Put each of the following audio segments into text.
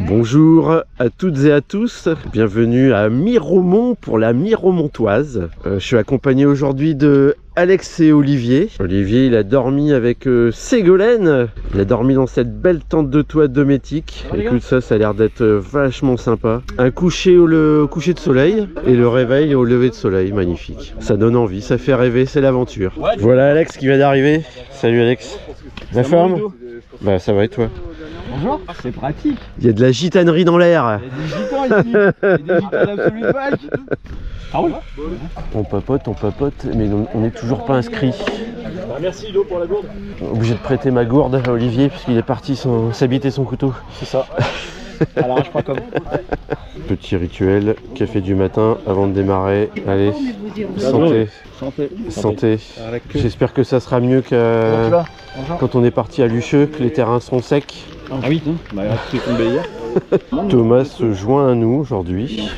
Bonjour à toutes et à tous, bienvenue à Miromont pour la Miromontoise. Euh, je suis accompagné aujourd'hui de Alex et Olivier. Olivier, il a dormi avec euh, Ségolène. Il a dormi dans cette belle tente de toit dométique. Écoute, ça, ça a l'air d'être euh, vachement sympa. Un coucher au, le- coucher de soleil et le réveil au lever de soleil. Magnifique. Ça donne envie, ça fait rêver, c'est l'aventure. Voilà Alex qui vient d'arriver. Salut Alex. La forme Bah ça va et toi Bonjour, c'est pratique. Il y a de la gitanerie dans l'air. Il y a des gitans ici. Il y a des gitans d'Absolu Pack. Ah ouais On papote, on papote, mais on- n'est toujours pas inscrit. Merci Ido pour la gourde. Obligé de prêter ma gourde à Olivier puisqu'il est parti sans- s'habiter son couteau. C'est ça. Comme. Petit rituel, café du matin avant de démarrer. Allez, santé, Santé. santé. J'espère que ça sera mieux que quand on est parti à Lucheux, que les terrains sont secs. Ah oui, bah tombé hier. Thomas se joint à nous aujourd'hui.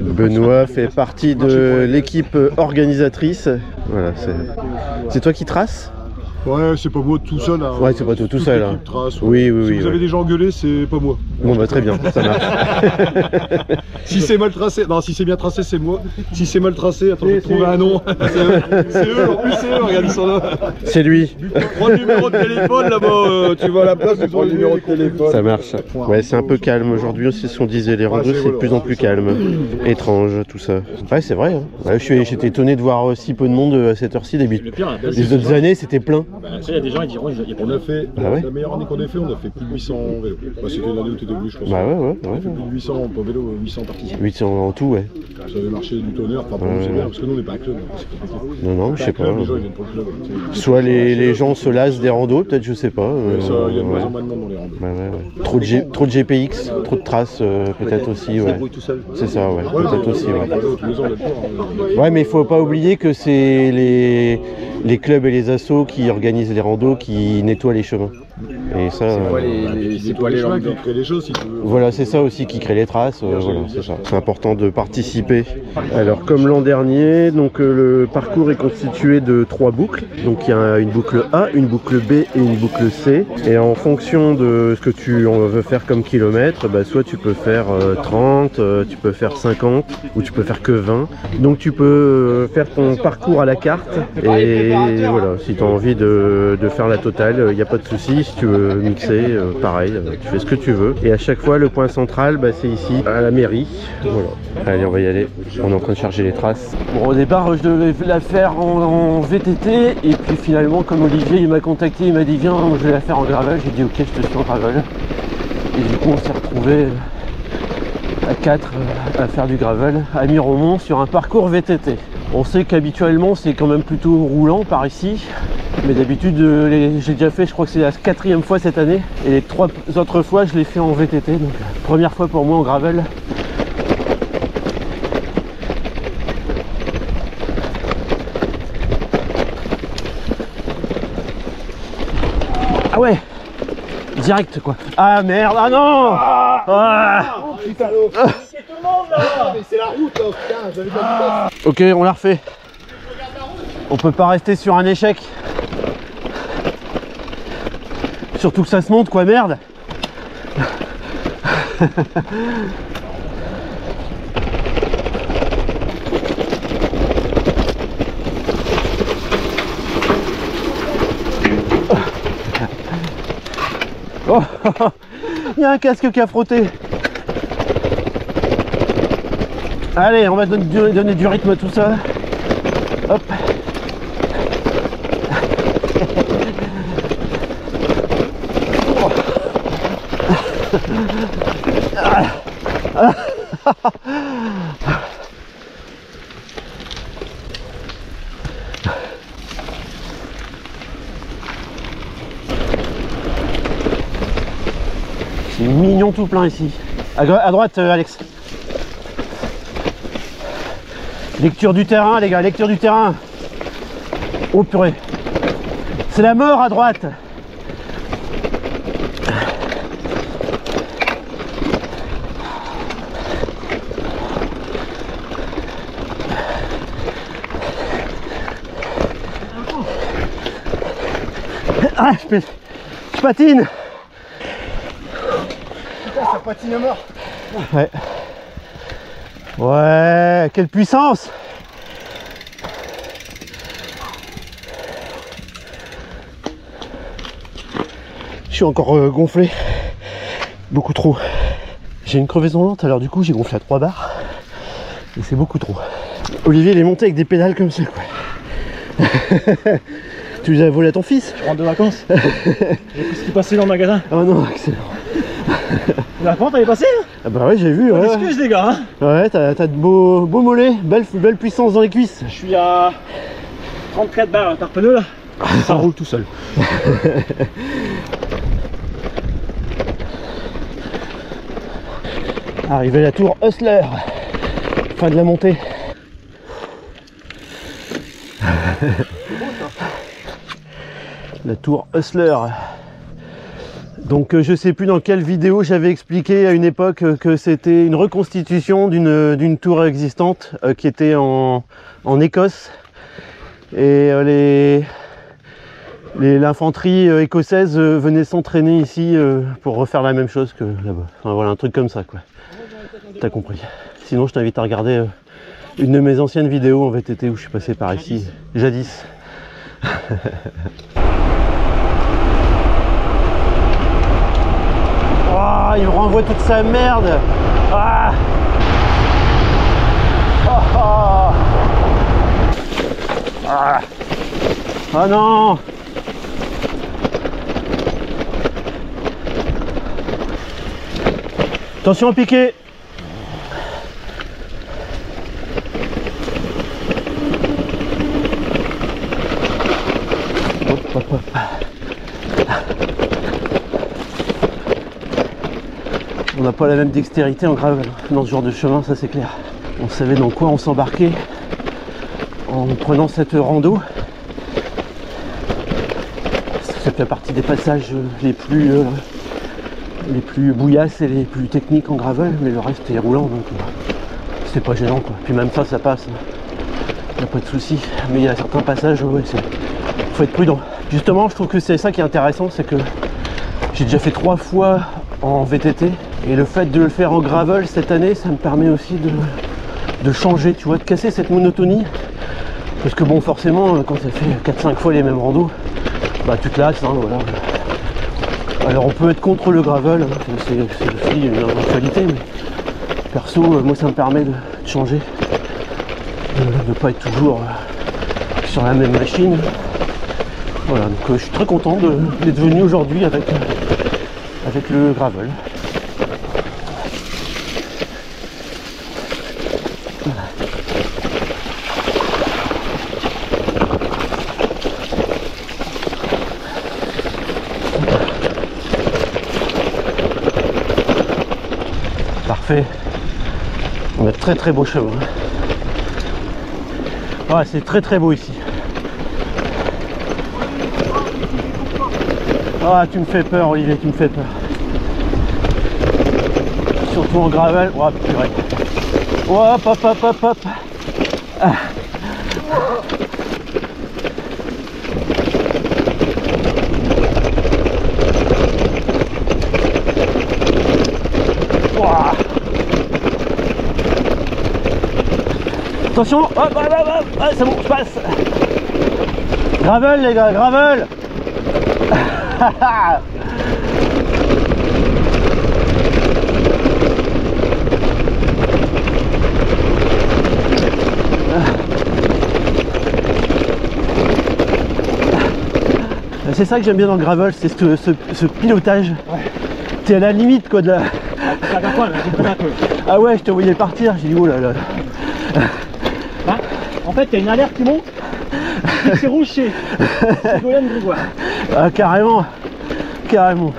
Benoît fait partie de l'équipe organisatrice. Voilà, c'est toi qui traces? Ouais, c'est pas moi tout seul. hein. Ouais, c'est pas toi tout seul, hein. trace, Oui, ouais. oui, Si oui, vous ouais. avez déjà engueulé, c'est pas moi. Bon bah très bien, ça marche. Si c'est mal tracé, non, si c'est bien tracé, c'est moi. Si c'est mal tracé, attends, je vais trouver un nom. c'est eux, en plus c'est eux, regarde, ils sont là. C'est lui, Prends le numéro de téléphone là-bas, euh, tu vas à la place, tu prends le numéro de téléphone. ça marche. Ouais, c'est un peu calme aujourd'hui, c'est ce qu'on disait, les randos c'est de plus en plus calme. Étrange tout ça. Ouais, c'est vrai. hein. Ouais, je suis- J'étais étonné de voir si peu de monde euh, à cette heure-ci pire, Les autres années c'était plein. Bah, après, il y a des gens, ils diront, il y a pas On de a fait, Ah ouais la meilleure année qu'on a fait, on a fait plus de 800 vélos. Bah, c'était l'année où t'étais venu, je pense. Bah ouais, ouais, On a ouais. fait plus de 800, pas vélo, 800 parties. 800 en tout, ouais. Ça avait marché du tonnerre, c'est bien, parce que nous on n'est pas un club. hein. Non, non, je sais club, pas. Les gens ils viennent pour le club. c'est- Soit les, les gens se lassent des randos, peut-être, je sais pas. euh, il y a de moins en moins de monde dans les randos. Ouais, ouais, ouais. Trop, de G- trop de GPX, trop de traces, euh, peut-être aussi, ouais. tout seul. C'est ça, ouais, Ouais, peut-être mais aussi, ouais. hein. Ouais, mais il faut pas oublier que c'est les, les clubs et les assos qui organisent les randos, qui nettoient les chemins. Et ça, euh, C'est pas les chemins qui créent les choses si tu veux. voilà, c'est ça aussi qui crée les traces. euh, voilà, c'est ça. C'est important de participer. Alors, comme l'an dernier, donc euh, le parcours est constitué de trois boucles. Donc, il y a une boucle A, une boucle B et une boucle C. Et en fonction de ce que tu veux faire comme kilomètre, bah, soit tu peux faire euh, 30, euh, tu peux faire 50 ou tu peux faire que 20. Donc, tu peux euh, faire ton parcours à la carte. Et voilà, si tu as envie de, de faire la totale, il n'y a pas de souci. Si tu veux mixer, euh, pareil, euh, tu fais ce que tu veux. Et à chaque fois, le point central, bah, c'est ici, à la mairie. Voilà. Allez, on va y aller. On est en train de charger les traces. Bon, au départ, je devais la faire en, en VTT. Et puis finalement, comme Olivier il m'a contacté, il m'a dit Viens, je vais la faire en gravel. J'ai dit Ok, je te suis en gravel. Et du coup, on s'est retrouvés à 4 à faire du gravel à Miromont sur un parcours VTT. On sait qu'habituellement c'est quand même plutôt roulant par ici, mais d'habitude euh, j'ai déjà fait, je crois que c'est la quatrième fois cette année, et les trois autres fois je l'ai fait en VTT, donc première fois pour moi en gravel. Ah ouais Direct quoi. Ah merde, ah non Ah Ok, on la refait. On peut pas rester sur un échec. Surtout que ça se monte quoi, merde. Oh, il y a un casque qui a frotté. Allez, on va donner du, rythme à tout ça. Hop. C'est mignon tout plein ici. À, à droite, euh, Alex. Lecture du terrain, les gars, lecture du terrain. Oh purée. C'est la mort à droite. Ah, je, pète- je patine. patine à mort. Ouais. Ouais, quelle puissance Je suis encore euh, gonflé. Beaucoup trop. J'ai une crevaison lente, alors du coup j'ai gonflé à 3 barres. Et c'est beaucoup trop. Olivier il est monté avec des pédales comme ça quoi. tu les as volé à ton fils? Je rentre de vacances. J'ai ce qui passait dans le magasin. Oh non, excellent. La pente elle est passée hein Ah bah ouais j'ai vu, ouais. Excuse les gars. hein. Ouais, t'as t'as de beaux, beaux mollets, belle, belle puissance dans les cuisses. Je suis à 34 barres par pneu là. Ça roule tout seul. Arrivé à la tour Hustler. Fin de la montée. la tour Hustler. Donc euh, je sais plus dans quelle vidéo j'avais expliqué à une époque euh, que c'était une reconstitution d'une d'une tour existante euh, qui était en, en Écosse. Et euh, les l'infanterie euh, écossaise euh, venait s'entraîner ici euh, pour refaire la même chose que là-bas. Enfin voilà, un truc comme ça quoi. T'as compris. Sinon, je t'invite à regarder euh, une de mes anciennes vidéos en VTT où je suis passé par ici, jadis. Ah, il me renvoie toute sa merde. Ah. Ah, ah. Non Attention piqué Hop, hop, hop. On n'a pas la même dextérité en gravel dans ce genre de chemin, ça c'est clair. On savait dans quoi on s'embarquait en prenant cette rando. Ça fait partie des passages les plus, euh, les plus bouillasses et les plus techniques en gravel, mais le reste est roulant donc euh, c'est pas gênant. Puis même ça, ça passe. Il a pas de souci. Mais il y a certains passages, ouais, faut être prudent. Justement, je trouve que c'est ça qui est intéressant, c'est que j'ai déjà fait trois fois en VTT et le fait de le faire en gravel cette année, ça me permet aussi de, de changer, tu vois, de casser cette monotonie. Parce que bon, forcément, quand ça fait 4-5 fois les mêmes randos, bah tu te lasses, hein, voilà. Alors on peut être contre le gravel, hein, c'est aussi une éventualité, mais perso, euh, moi ça me permet de, changer, de ne pas être toujours euh, sur la même machine. Voilà, donc euh, je suis très content d'être venu aujourd'hui avec, avec le gravel. De très très beau chemin. Ouais, c'est très très beau ici. Ah, tu me fais peur, Olivier, tu me fais peur. Surtout en gravel. Oh, purée. Hop, hop, hop, hop, hop. Ah. Attention, hop, hop, hop, hop. Ah, c'est bon, je passe. Gravel, les gars, gravel. C'est ça que j'aime bien dans le gravel, c'est ce, ce- ce pilotage. T'es à la limite quoi de la. Peu. Ah ouais, je te voyais partir, j'ai dit oh là là. En fait, t'as une alerte qui monte. C'est rouge chez Ségolène Grégoire. Ah carrément, carrément.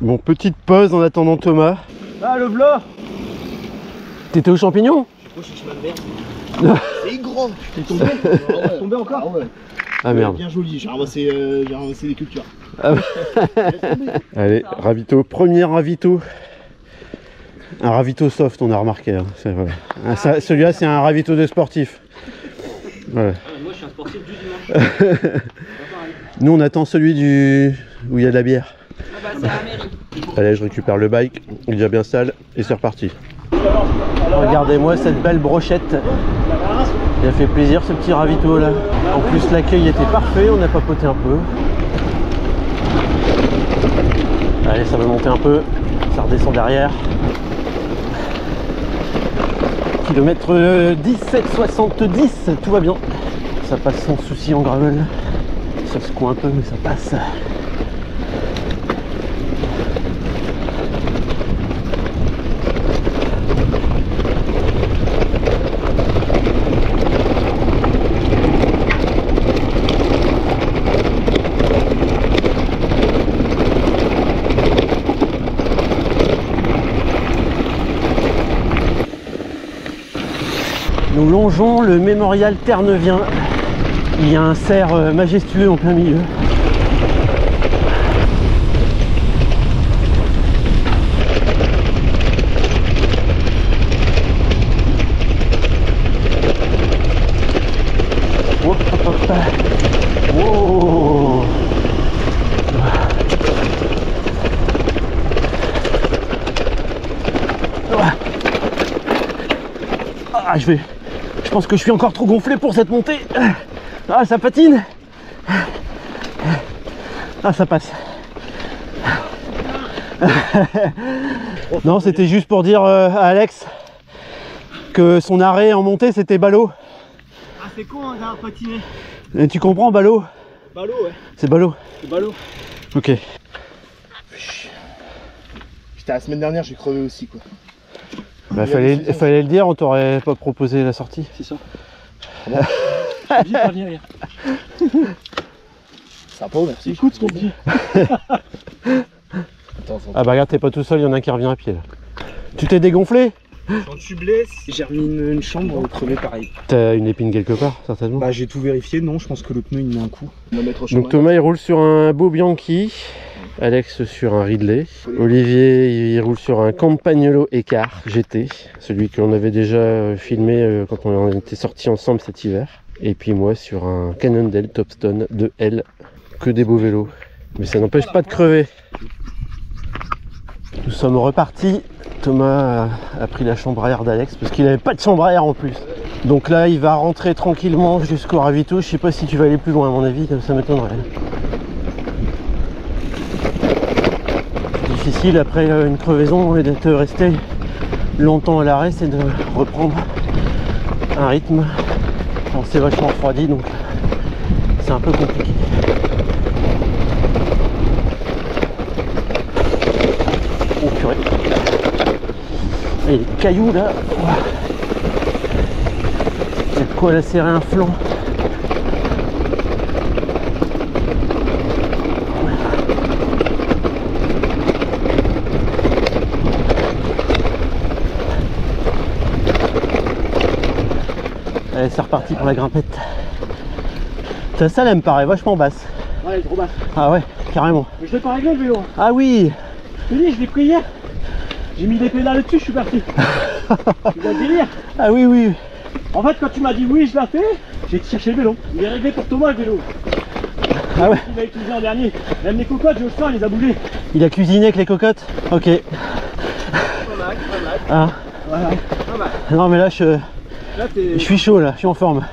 Bon, petite pause en attendant Thomas. Ah, le vlog T'étais aux champignons C'est gros T'es tombé T'es tombé encore Ah ouais, Ah merde. bien joli, j'ai ramassé, euh, j'ai ramassé des cultures. Allez, ravito, premier ravito. Un ravito soft, on a remarqué. hein. Ah, Celui-là, c'est un ravito de sportif. Voilà. Moi, je suis un sportif du dimanche. Nous, on attend celui du où il y a de la bière. Ah bah c'est la mairie. Allez, je récupère le bike, il est déjà bien sale, et c'est reparti. Regardez-moi cette belle brochette. Il a fait plaisir ce petit ravito là. En plus l'accueil était parfait, on a papoté un peu. Allez, ça va monter un peu, ça redescend derrière. Kilomètre euh, 17,70, tout va bien. Ça passe sans souci en gravel. Ça secoue un peu, mais ça passe. Longeons le mémorial Terre-Neuvien. Il y a un cerf euh, majestueux en plein milieu. Wow. Ah, je vais. Je pense que je suis encore trop gonflé pour cette montée. Ah, ça patine. Ah, ça passe. non, c'était juste pour dire euh, à Alex que son arrêt en montée c'était ballot. Ah, c'est con, hein, d'avoir patiné. Et tu comprends ballot? Ballot, ouais. C'est ballot. C'est ballot. Ok. Putain, la semaine dernière, j'ai crevé aussi, quoi. Bah, fallait, fallait le dire, on t'aurait pas proposé la sortie. C'est ça. Je dis pas venir hier. Sympa, merci. Écoute ce qu'on me dit. Attends, Ah bah regarde, t'es pas tout seul, il y en a un qui revient à pied là. Tu t'es dégonflé Quand tu blesses, j'ai remis une, une chambre crevée pareil. T'as une épine quelque part, certainement. Bah, j'ai tout vérifié, non, je pense que le pneu il met un coup. On va mettre au Donc Thomas il roule sur un beau Bianchi, Alex sur un Ridley, Olivier il roule sur un Campagnolo Écart GT, celui qu'on avait déjà euh, filmé euh, quand on était sortis ensemble cet hiver. Et puis moi sur un Cannondale Topstone 2L, que des beaux vélos. Mais ça n'empêche pas de crever. Nous sommes repartis. Thomas a, pris la chambre à air d'Alex parce qu'il n'avait pas de chambre à air en plus. Donc là, il va rentrer tranquillement jusqu'au ravito. Je sais pas si tu vas aller plus loin, à mon avis, ça m'étonnerait. Difficile après euh, une crevaison et d'être resté longtemps à l'arrêt, c'est de reprendre un rythme. On s'est vachement refroidi donc c'est un peu compliqué. Oh purée. Et les cailloux là. Il y a de quoi lacérer un flanc. Allez, c'est reparti pour la grimpette. Ta salle, elle me paraît vachement basse. Ouais, elle est trop basse. Ah ouais, carrément. Mais je l'ai pas réglé le vélo. Ah oui Je dis, je l'ai pris hier. J'ai mis des pédales dessus, je suis parti. tu vois le délire Ah oui, oui. En fait, quand tu m'as dit oui, je la fais, j'ai cherché le vélo. Il est réglé pour Thomas le vélo. Ah ouais. Il m'a utilisé en dernier. Même les cocottes, je le sens, il les a bougées. Il a cuisiné avec les cocottes Ok. Ah. Voilà. Non mais là je, Là, je suis chaud là, je suis en forme.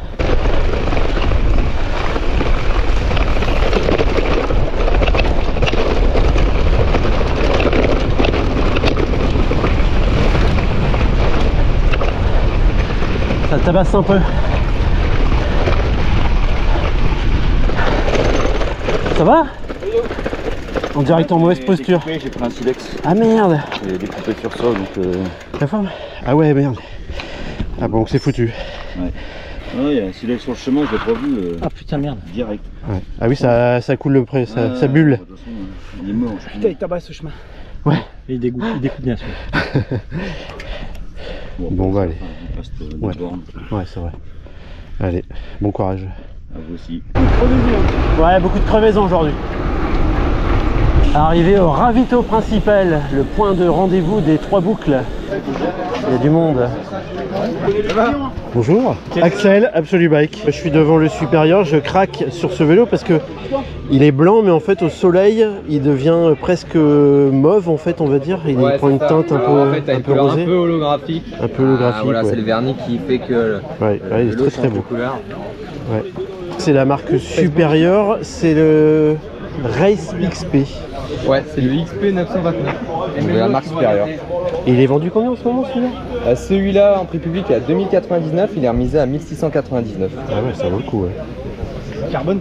Ça tabasse un peu. Ça va On dirait que t'es en mauvaise posture. J'ai pris un silex, Ah merde j'ai découpé sur ça donc. Euh... La forme Ah ouais merde. Ah bon c'est foutu. Ouais, il y a un silex sur le chemin, je l'ai pas vu euh, Ah putain, merde. direct. Ouais. Ah oui ça, ça coule le près, ça, Ouais, ça bulle. de toute façon, euh, il est mort. je Putain, il tabasse ce chemin. Et il dégoûte, il bien sûr. Bon, bah, allez. Euh, Ouais. Ouais c'est vrai. Allez, bon courage. À vous aussi. Ouais beaucoup de crevaisons aujourd'hui. Arrivé au ravito principal, le point de rendez-vous des trois boucles. Il y a du monde. Bonjour, Axel, Absolu Bike. Je suis devant le supérieur, je craque sur ce vélo parce que il est blanc, mais en fait au soleil, il devient presque mauve en fait, on va dire. Il Ouais, prend une ça. teinte un peu, en fait, un rosée, un peu holographique. un peu holographique. Ah, voilà, ouais. c'est le vernis qui fait que le, Ouais, le il est très très beau. C'est la marque supérieure, c'est le Race XP. Ouais, c'est le XP 929. Donc de la marque supérieure. Et il est vendu combien en ce moment celui-là? Euh, Celui-là en prix public est à 2099, il est remisé à 1699. Ah ouais, ça vaut le coup. Ouais. Carbone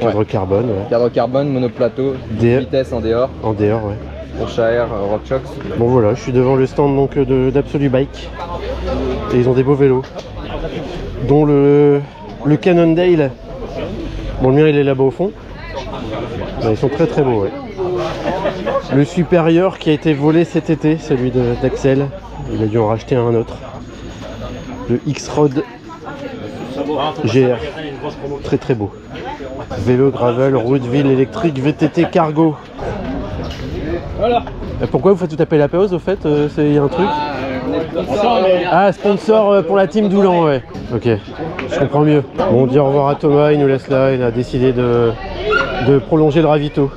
Cadre carbone, ouais. Cadre carbone, monoplateau, vitesse en dehors, en dehors, ouais. fourche à air, euh, RockShox. Bon voilà, je suis devant le stand donc de- d'Absolu Bike. Et ils ont des beaux vélos. Dont le, le Cannondale. Bon le mien il est là-bas au fond. Mais ils sont très très beaux ouais. Le supérieur qui a été volé cet été, celui d'Axel. Il a dû en racheter un autre. Le X-Rod GR. Très très beau. Vélo, gravel, route, ville, électrique, VTT, cargo. Voilà. Et Pourquoi vous faites tout appeler la pause au fait euh, c'est- Il y a un truc mais Ah, sponsor euh, pour la team Doulan, ouais. Ok, je comprends mieux. Bon, on dit au revoir à Thomas, il nous laisse là, il a décidé de, de prolonger le ravito.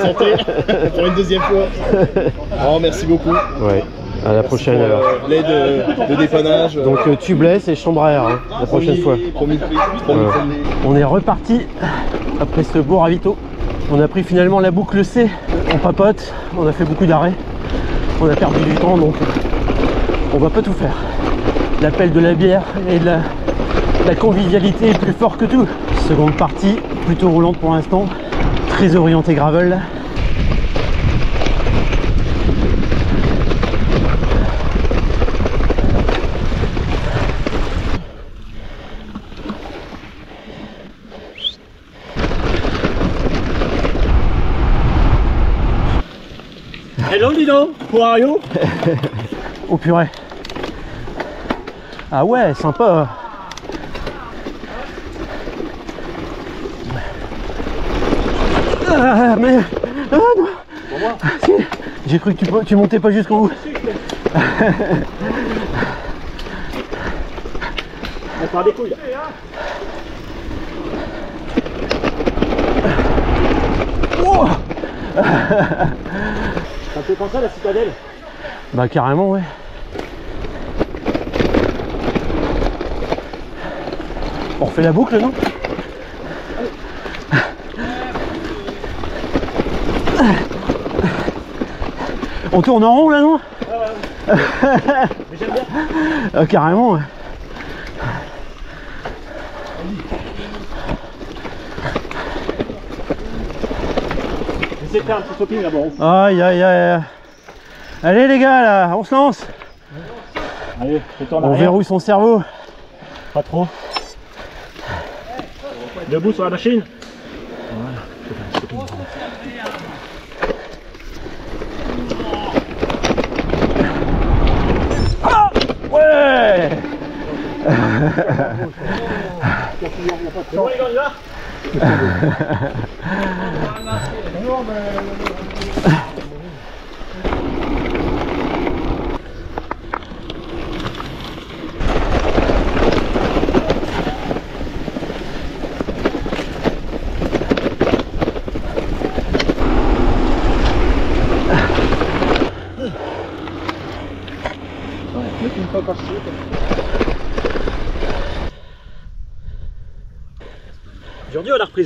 Santé pour une deuxième fois. Oh, merci beaucoup. Ouais, à la prochaine Pour, alors. euh, L'aide euh, de dépannage. Donc euh, tubeless et chambre à air, hein, la prochaine fois. Promis, promis, Voilà. promis. On est reparti après ce beau ravito. On a pris finalement la boucle C. On papote, on a fait beaucoup d'arrêts. On a perdu du temps donc on va pas tout faire. L'appel de la bière et de la, la convivialité est plus fort que tout. Seconde partie, plutôt roulante pour l'instant. Très orienté gravel. Hello Lino, how are you? Oh purée. Ah ouais, sympa. Ah mais... Ah non Si, J'ai cru que tu, tu montais pas jusqu'en haut. On part des couilles. Oh Ça fait penser à la citadelle. bah carrément ouais. On refait la boucle non? On tourne en rond là non Mais j'aime bien. Carrément ouais. J'essaie de faire un petit shopping là-bas. Aïe aïe aïe. Allez les gars là, on se lance. Allez, fais-toi en On verrouille son cerveau. Pas trop. Debout sur la machine. Ouais C'est bon les gars, on y va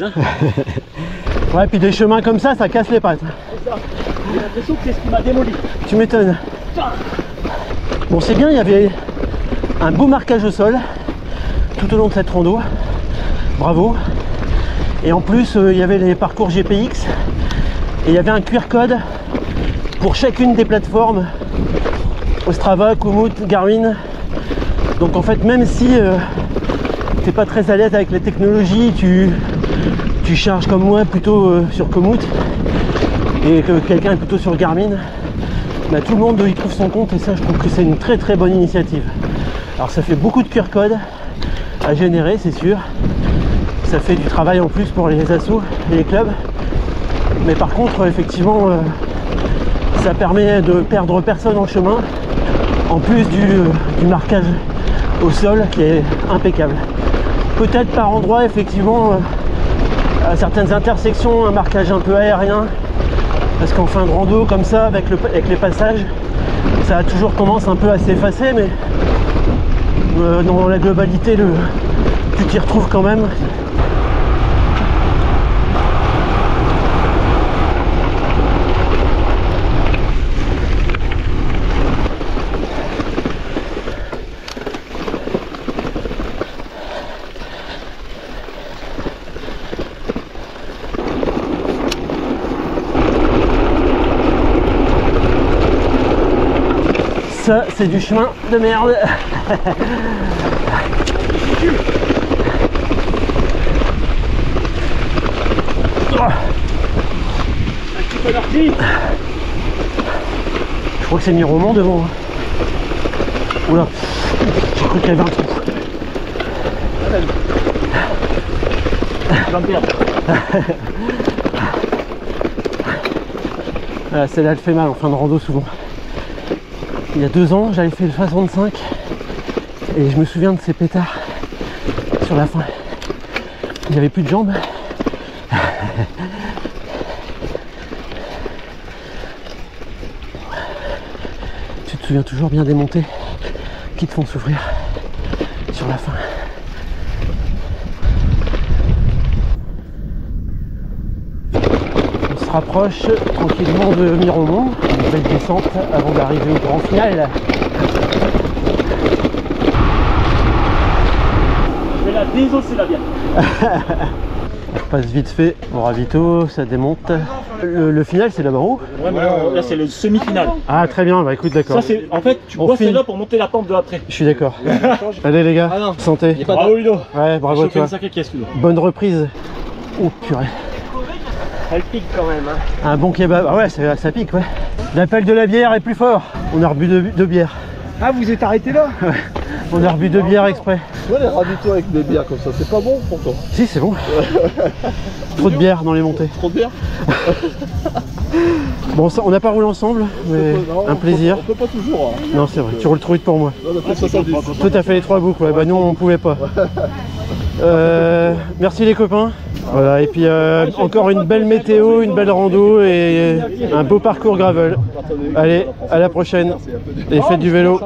Hein. Ouais, puis des chemins comme ça, ça casse les pattes. C'est ça. J'ai l'impression que c'est ce qui m'a démoli. Tu m'étonnes. Bon, c'est bien, il y avait un beau marquage au sol tout au long de cette rando. Bravo. Et en plus, euh, il y avait les parcours GPX et il y avait un QR code pour chacune des plateformes Ostrava, Komoot, Garmin. Donc en fait, même si euh, t'es pas très à l'aise avec les technologies, tu, tu charges comme moi plutôt euh, sur Komoot et que quelqu'un est plutôt sur Garmin, bah, tout le monde y trouve son compte et ça je trouve que c'est une très très bonne initiative. Alors ça fait beaucoup de QR codes à générer c'est sûr. Ça fait du travail en plus pour les assos et les clubs. Mais par contre, effectivement, euh, ça permet de perdre personne en chemin, en plus du, du marquage au sol qui est impeccable. Peut-être par endroit, effectivement, euh, certaines intersections, un marquage un peu aérien, parce qu'en fin de rando comme ça, avec les passages, ça a toujours tendance un peu à s'effacer, mais euh, dans la globalité, le, tu t'y retrouves quand même. Ça, c'est du chemin de merde. Je crois que c'est Miromont devant. hein. Oula, j'ai cru qu'il y avait un trou. Ah, Celle-là, elle fait mal en fin de rando souvent. Il y a deux ans, j'avais fait le 65 et je me souviens de ces pétards sur la fin. Il n'y avait plus de jambes. Tu te souviens toujours bien des montées qui te font souffrir sur la fin. On se rapproche tranquillement de Miromont, une belle descente avant d'arriver au grand final. Je vais la désosser la bière. On passe vite fait au ravito, ça démonte. Le, le final c'est là-bas haut Ouais, mais là, là, c'est le semi-final. Ah très bien, bah écoute d'accord. Ça, c'est en fait, tu On bois celle-là pour monter la pente de l'après. Je suis d'accord. Allez les gars, santé. Bravo Ludo. Ouais, bravo à Chopé toi. une sacrée caisse Ludo. Bonne reprise. Oh purée. Elle pique quand même. Hein. Un bon kebab. Ah ouais, ça, ça pique, ouais. L'appel de la bière est plus fort. On a rebu deux, deux bières. Ah, vous êtes arrêté là On a rebu deux bières exprès. Ouais, les ravitaux avec des bières comme ça, c'est pas bon pour toi. Si, c'est bon. Trop de bière dans les montées. Trop de bière Bon, ça, on n'a pas roulé ensemble, mais Non, un on plaisir. peut- On peut pas toujours. Hein. Non, c'est vrai. Tu roules trop vite pour moi. On a fait 70. Toi, t'as fait les trois boucles. Ouais, bah nous, on pouvait pas. Euh, merci les copains. Voilà, et puis euh, encore une belle météo, une belle rando et un beau parcours gravel. Allez, à la prochaine et faites du vélo.